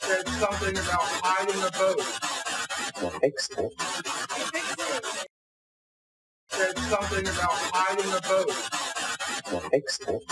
said something about hiding the boat. I fixed it. Said something about hiding the boat. I fixed it.